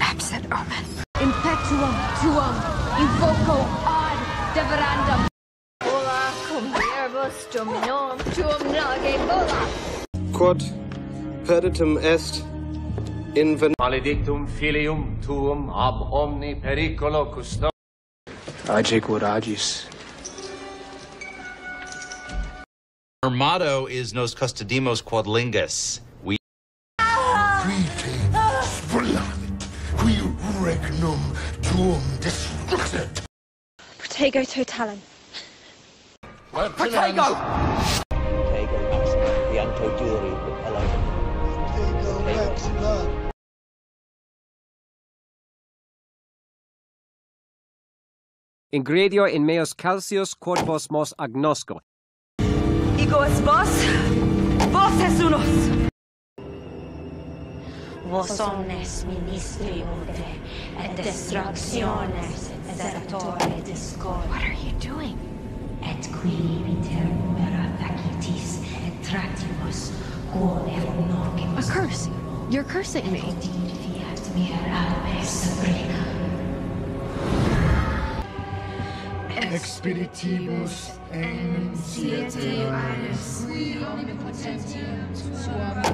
Absent omen. Impetuum tuum, invoco ad deverandum. Hola, cum verbus dominum tuum nage vola. Quod perditum est in ven Maledictum filium tuum ab omni pericolo custo. Age quod agis. Our motto is Nos Custodimos Quod Lingus. regnum tuum destruxit. Protego totalum. Well, Protego! Protego maxima, bianco duri, repellum. Protego maxima. Ingredio in meos calcius quod vos mos agnosco. Ego es vos, vos es unos. Vos omnes ministri ude, et destructiones, et sertore discord. What are you doing? Et qui limiter numera facitis, et tractibus, quo et A curse. You're cursing me. Dir fiat mir alve Sabrina. Expeditibus enim siete aris. Qui omnipotentium tuam, endo clavum